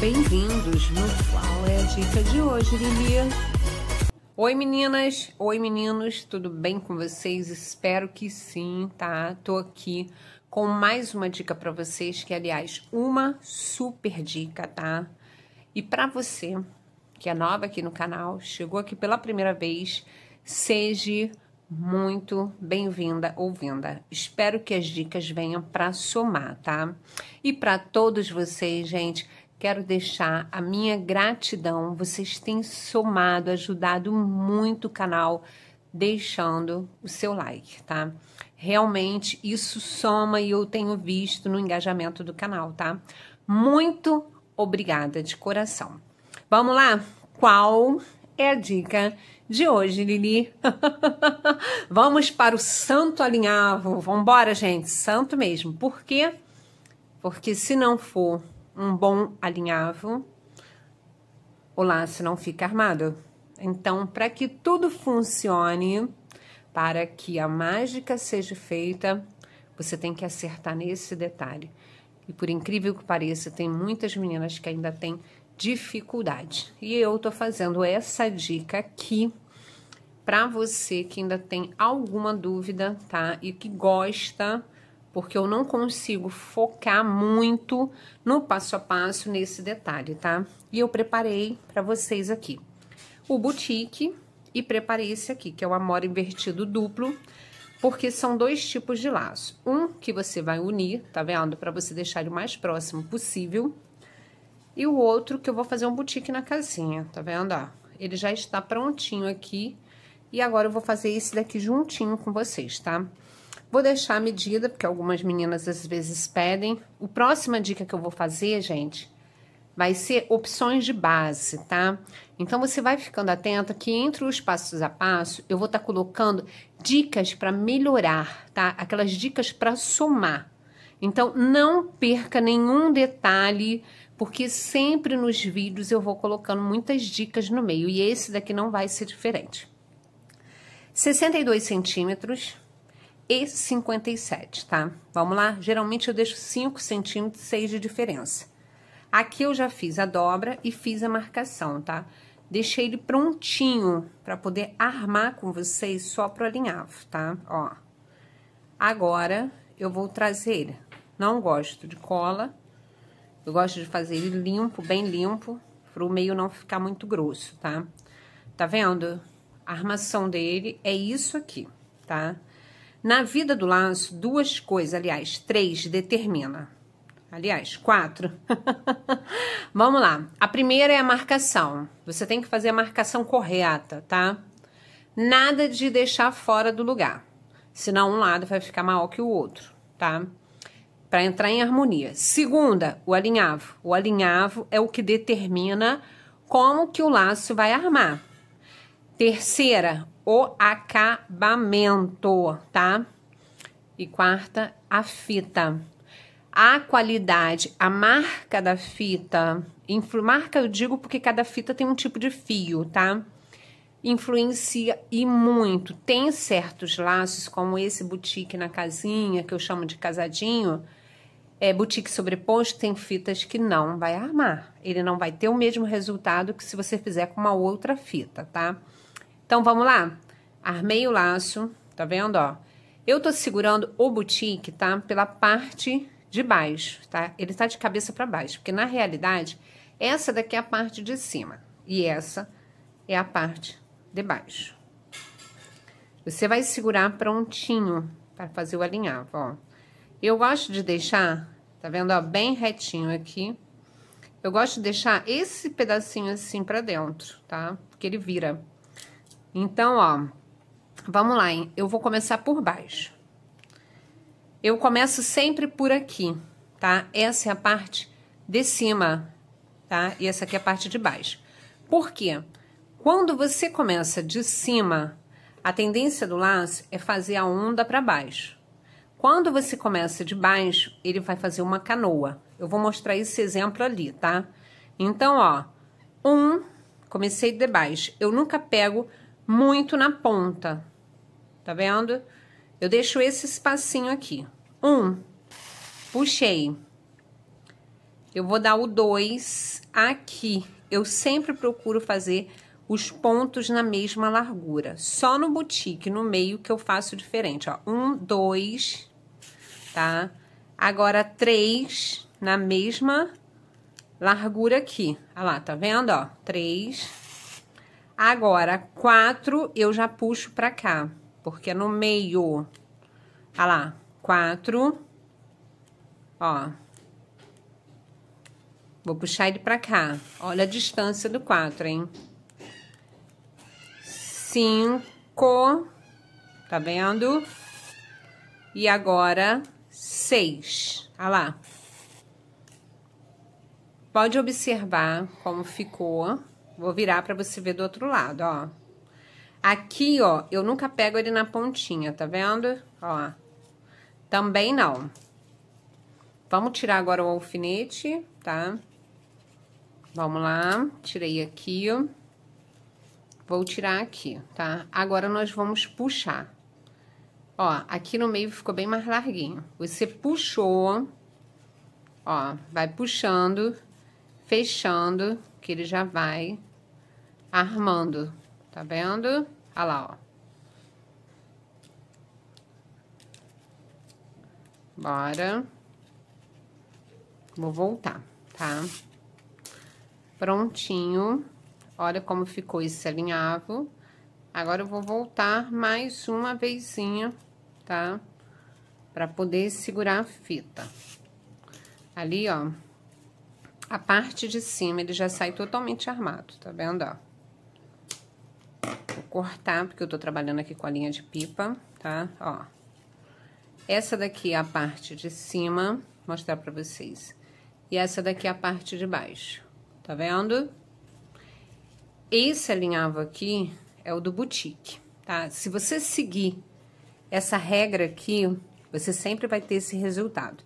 bem-vindos no Qual é a Dica de hoje, Lili? Oi meninas, oi meninos, tudo bem com vocês? Espero que sim, tá? Tô aqui com mais uma dica para vocês, que aliás, uma super dica, tá? E para você que é nova aqui no canal, chegou aqui pela primeira vez, seja muito bem-vinda ouvinda. Espero que as dicas venham para somar, tá? E para todos vocês, gente, quero deixar a minha gratidão. Vocês têm somado, ajudado muito o canal deixando o seu like, tá? Realmente isso soma e eu tenho visto no engajamento do canal, tá? Muito obrigada de coração. Vamos lá? Qual é a dica de hoje, Lili. Vamos para o santo alinhavo. Vambora, gente, santo mesmo. Por quê? Porque se não for um bom alinhavo, o laço não fica armado. Então, para que tudo funcione, para que a mágica seja feita, você tem que acertar nesse detalhe. E por incrível que pareça, tem muitas meninas que ainda têm dificuldade. E eu tô fazendo essa dica aqui para você que ainda tem alguma dúvida, tá? E que gosta, porque eu não consigo focar muito no passo a passo nesse detalhe, tá? E eu preparei para vocês aqui o boutique e preparei esse aqui, que é o amor invertido duplo, porque são dois tipos de laço. Um que você vai unir, tá vendo? Para você deixar ele o mais próximo possível, e o outro que eu vou fazer um boutique na casinha, tá vendo? Ó, ele já está prontinho aqui. E agora eu vou fazer esse daqui juntinho com vocês, tá? Vou deixar a medida, porque algumas meninas às vezes pedem. O próxima dica que eu vou fazer, gente, vai ser opções de base, tá? Então, você vai ficando atenta que entre os passos a passo, eu vou estar tá colocando dicas para melhorar, tá? Aquelas dicas para somar. Então, não perca nenhum detalhe porque sempre nos vídeos eu vou colocando muitas dicas no meio e esse daqui não vai ser diferente. 62 centímetros e 57, tá? Vamos lá? Geralmente eu deixo 5 centímetros, 6 de diferença. Aqui eu já fiz a dobra e fiz a marcação, tá? Deixei ele prontinho para poder armar com vocês só pro alinhavo, tá? Ó. Agora eu vou trazer ele. Não gosto de cola, eu gosto de fazer ele limpo, bem limpo, para o meio não ficar muito grosso, tá? Tá vendo? A armação dele é isso aqui, tá? Na vida do laço, duas coisas, aliás, três determina. Aliás, quatro. Vamos lá. A primeira é a marcação. Você tem que fazer a marcação correta, tá? Nada de deixar fora do lugar. Senão um lado vai ficar maior que o outro, tá? para entrar em harmonia. Segunda, o alinhavo. O alinhavo é o que determina como que o laço vai armar. Terceira, o acabamento, tá? E quarta, a fita. A qualidade, a marca da fita, marca eu digo porque cada fita tem um tipo de fio, tá? Influencia e muito. Tem certos laços, como esse boutique na casinha, que eu chamo de casadinho, é, boutique sobreposto tem fitas que não vai armar. Ele não vai ter o mesmo resultado que se você fizer com uma outra fita, tá? Então, vamos lá? Armei o laço, tá vendo, ó? Eu tô segurando o boutique, tá? Pela parte de baixo, tá? Ele tá de cabeça para baixo, porque na realidade, essa daqui é a parte de cima e essa é a parte de baixo. Você vai segurar prontinho para fazer o alinhavo, ó. Eu gosto de deixar, tá vendo, ó, bem retinho aqui. Eu gosto de deixar esse pedacinho assim pra dentro, tá? Porque ele vira. Então, ó, vamos lá, hein? Eu vou começar por baixo. Eu começo sempre por aqui, tá? Essa é a parte de cima, tá? E essa aqui é a parte de baixo. Por quê? Quando você começa de cima, a tendência do laço é fazer a onda para baixo. Quando você começa de baixo, ele vai fazer uma canoa. Eu vou mostrar esse exemplo ali, tá? Então, ó, um, comecei de baixo. Eu nunca pego muito na ponta, tá vendo? Eu deixo esse espacinho aqui. Um, puxei. eu vou dar o 2 aqui. Eu sempre procuro fazer os pontos na mesma largura. Só no boutique, no meio, que eu faço diferente, ó. Um, dois, tá? Agora, três na mesma largura aqui. Olha lá, tá vendo, ó? Três. Agora, quatro, eu já puxo pra cá, porque é no meio. Olha lá, quatro. Ó. Vou puxar ele pra cá. Olha a distância do quatro, hein? cinco, tá vendo? E agora, seis. Olha lá. Pode observar como ficou. Vou virar para você ver do outro lado, ó. Aqui, ó, eu nunca pego ele na pontinha, tá vendo? Ó. Também não. Vamos tirar agora o alfinete, tá? Vamos lá. Tirei aqui. Vou tirar aqui, tá? Agora, nós vamos puxar. Ó, aqui no meio ficou bem mais larguinho. Você puxou, ó, vai puxando, fechando, que ele já vai armando, tá vendo? Olha lá, ó. Bora. Vou voltar, tá? Prontinho. Olha como ficou esse alinhavo. Agora, eu vou voltar mais uma vezinha, tá? Pra poder segurar a fita. Ali, ó, a parte de cima, ele já sai totalmente armado, tá vendo, ó? Cortar, porque eu tô trabalhando aqui com a linha de pipa, tá? Ó. Essa daqui é a parte de cima, vou mostrar pra vocês. E essa daqui é a parte de baixo, tá vendo? Esse alinhavo aqui é o do boutique, tá? Se você seguir essa regra aqui, você sempre vai ter esse resultado.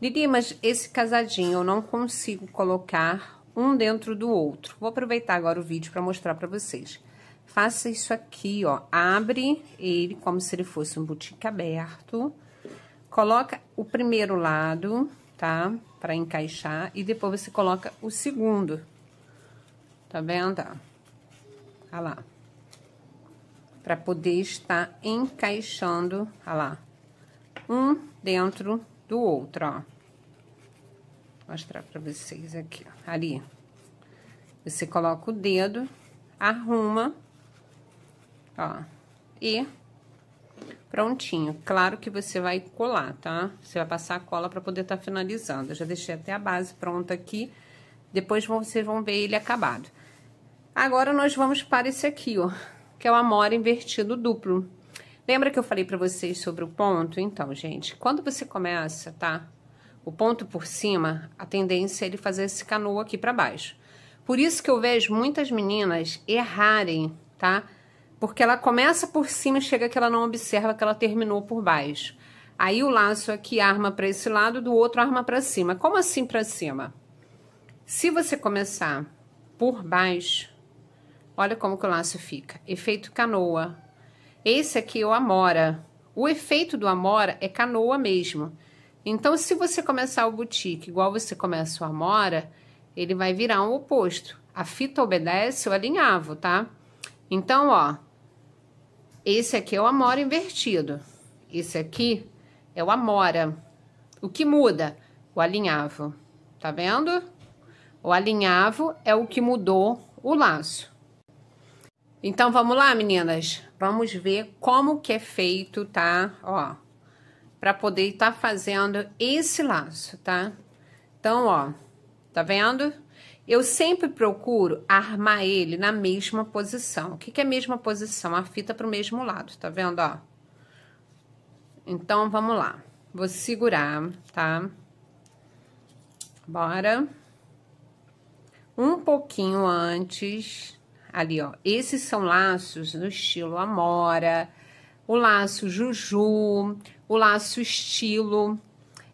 Lili, mas esse casadinho eu não consigo colocar um dentro do outro. Vou aproveitar agora o vídeo para mostrar para vocês. Faça isso aqui, ó. Abre ele como se ele fosse um boutique aberto. Coloca o primeiro lado, tá? Para encaixar. E depois você coloca o segundo. Tá vendo? Olha lá. Para poder estar encaixando, olha lá. Um dentro do outro, ó. Vou mostrar para vocês aqui, ó. Ali. Você coloca o dedo, arruma, ó. E prontinho. Claro que você vai colar, tá? Você vai passar a cola para poder estar tá finalizando. Eu já deixei até a base pronta aqui. Depois vocês vão ver ele acabado. Agora, nós vamos para esse aqui, ó, que é o amora invertido duplo. Lembra que eu falei para vocês sobre o ponto? Então, gente, quando você começa, tá? O ponto por cima, a tendência é ele fazer esse canoa aqui para baixo. Por isso que eu vejo muitas meninas errarem, tá? Porque ela começa por cima e chega que ela não observa que ela terminou por baixo. Aí o laço aqui arma para esse lado, do outro arma para cima. Como assim para cima? Se você começar por baixo, Olha como que o laço fica. Efeito canoa. Esse aqui é o amora. O efeito do amora é canoa mesmo. Então, se você começar o boutique igual você começa o amora, ele vai virar um oposto. A fita obedece o alinhavo, tá? Então, ó, esse aqui é o amora invertido. Esse aqui é o amora. O que muda? O alinhavo. Tá vendo? O alinhavo é o que mudou o laço. Então, vamos lá, meninas? Vamos ver como que é feito, tá? Ó, para poder estar tá fazendo esse laço, tá? Então, ó, tá vendo? Eu sempre procuro armar ele na mesma posição. O que, que é a mesma posição? A fita para o mesmo lado, tá vendo, ó? Então, vamos lá. Vou segurar, tá? Bora. Um pouquinho antes ali, ó. Esses são laços no estilo Amora, o laço Juju, o laço estilo,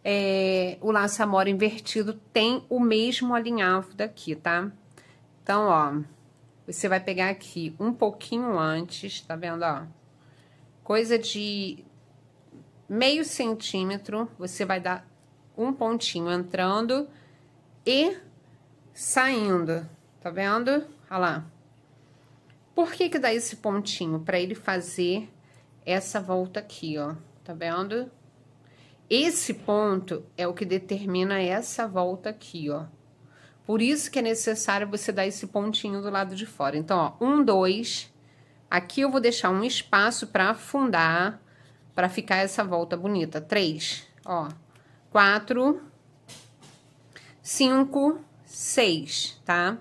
é, o laço Amora invertido tem o mesmo alinhavo daqui, tá? Então, ó, você vai pegar aqui um pouquinho antes, tá vendo, ó? Coisa de meio centímetro, você vai dar um pontinho entrando e saindo. Tá vendo? Olha lá. Por que que dá esse pontinho? Para ele fazer essa volta aqui, ó. Tá vendo? Esse ponto é o que determina essa volta aqui, ó. Por isso que é necessário você dar esse pontinho do lado de fora. Então, ó, um, dois. Aqui eu vou deixar um espaço para afundar, para ficar essa volta bonita. Três, ó. Quatro, cinco, seis, tá?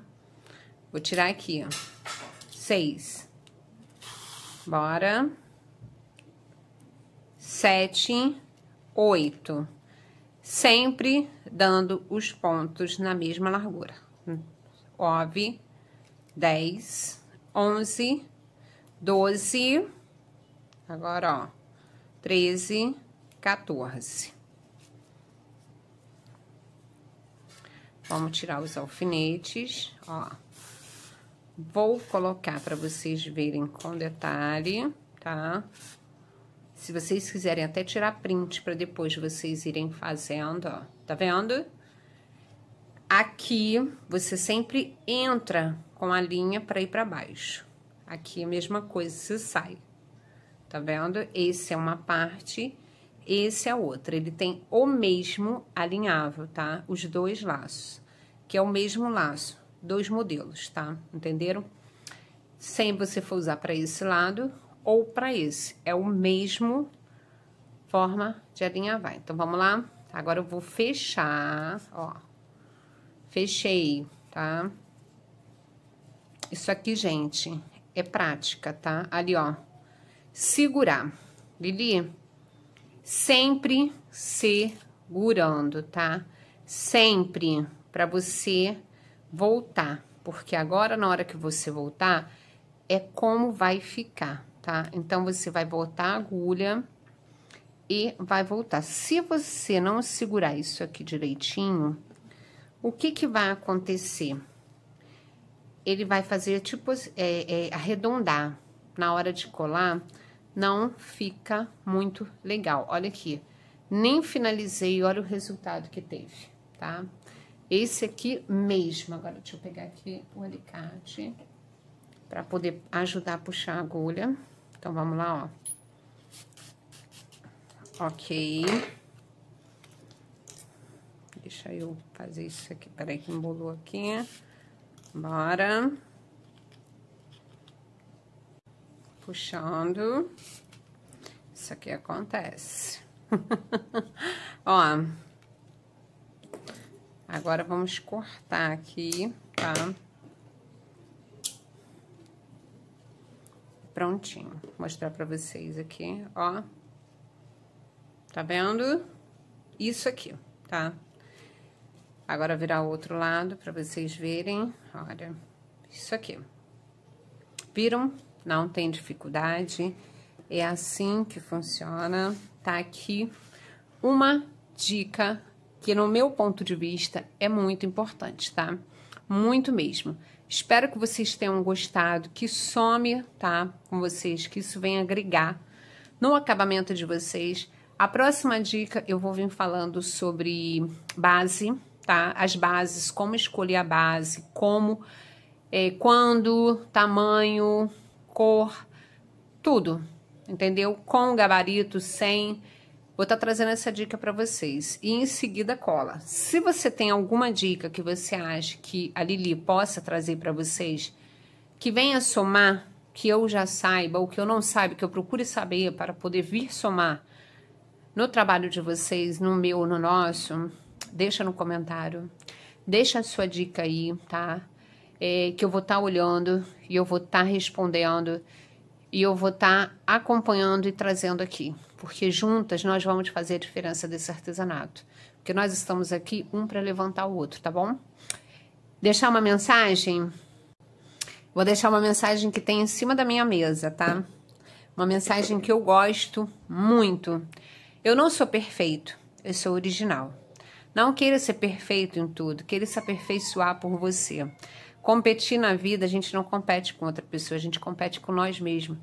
Vou tirar aqui, ó. Seis. Bora. Sete, oito. Sempre dando os pontos na mesma largura. Nove, dez, onze, doze, agora, ó, treze, 14. Vamos tirar os alfinetes, ó. Vou colocar para vocês verem com detalhe, tá? Se vocês quiserem até tirar print para depois vocês irem fazendo, ó. Tá vendo? Aqui, você sempre entra com a linha para ir para baixo. Aqui a mesma coisa, você sai. Tá vendo? Esse é uma parte, esse é a outra. Ele tem o mesmo alinhável, tá? Os dois laços que é o mesmo laço, dois modelos, tá? Entenderam? Sem você for usar para esse lado ou para esse, é o mesmo forma de alinhavar. Então, vamos lá? Agora, eu vou fechar, ó. Fechei, tá? Isso aqui, gente, é prática, tá? Ali, ó. Segurar. Lili, sempre segurando, tá? Sempre para você voltar, porque agora na hora que você voltar é como vai ficar, tá? Então você vai botar a agulha e vai voltar. Se você não segurar isso aqui direitinho, o que que vai acontecer? Ele vai fazer tipo é, é, arredondar na hora de colar, não fica muito legal. Olha aqui, nem finalizei, olha o resultado que teve, tá? Esse aqui mesmo. Agora, deixa eu pegar aqui o alicate para poder ajudar a puxar a agulha. Então, vamos lá, ó. Ok. Deixa eu fazer isso aqui. Peraí que embolou aqui. Bora. Puxando. Isso aqui acontece. ó. Agora, vamos cortar aqui, tá? Prontinho. Vou mostrar pra vocês aqui, ó. Tá vendo? Isso aqui, tá? Agora, virar o outro lado pra vocês verem. Olha, isso aqui. Viram? Não tem dificuldade. É assim que funciona. Tá aqui uma dica que no meu ponto de vista é muito importante, tá? Muito mesmo. Espero que vocês tenham gostado, que some, tá? Com vocês, que isso venha agregar no acabamento de vocês. A próxima dica eu vou vir falando sobre base, tá? As bases, como escolher a base, como, é, quando, tamanho, cor, tudo, entendeu? Com gabarito, sem Vou estar tá trazendo essa dica para vocês. E em seguida cola. Se você tem alguma dica que você acha que a Lili possa trazer para vocês, que venha somar, que eu já saiba, ou que eu não saiba, que eu procure saber para poder vir somar no trabalho de vocês, no meu, no nosso, deixa no comentário. Deixa a sua dica aí, tá? É, que eu vou estar tá olhando e eu vou estar tá respondendo e eu vou estar tá acompanhando e trazendo aqui, porque juntas nós vamos fazer a diferença desse artesanato. Porque nós estamos aqui um para levantar o outro, tá bom? Deixar uma mensagem? Vou deixar uma mensagem que tem em cima da minha mesa, tá? Uma mensagem que eu gosto muito. Eu não sou perfeito, eu sou original. Não queira ser perfeito em tudo, queira se aperfeiçoar por você. Competir na vida, a gente não compete com outra pessoa, a gente compete com nós mesmos.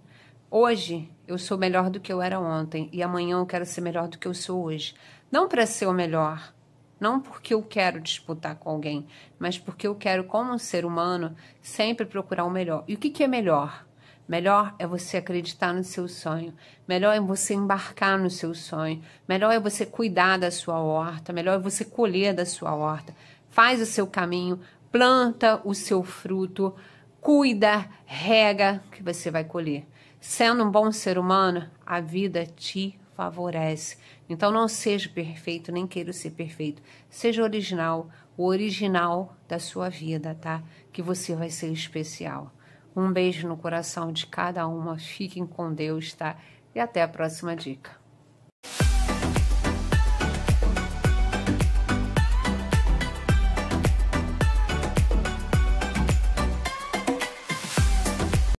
Hoje eu sou melhor do que eu era ontem e amanhã eu quero ser melhor do que eu sou hoje. Não para ser o melhor, Não porque eu quero disputar com alguém, mas porque eu quero, como um ser humano, sempre procurar o melhor. E o que, que é melhor? Melhor é você acreditar no seu sonho. Melhor é você embarcar no seu sonho. Melhor é você cuidar da sua horta. Melhor é você colher da sua horta. Faz o seu caminho, planta o seu fruto, cuida, rega, que você vai colher. Sendo um bom ser humano, a vida te favorece. Então não seja perfeito, nem queira ser perfeito. Seja original, o original da sua vida, tá? Que você vai ser especial. Um beijo no coração de cada uma. Fiquem com Deus, tá? E até a próxima dica.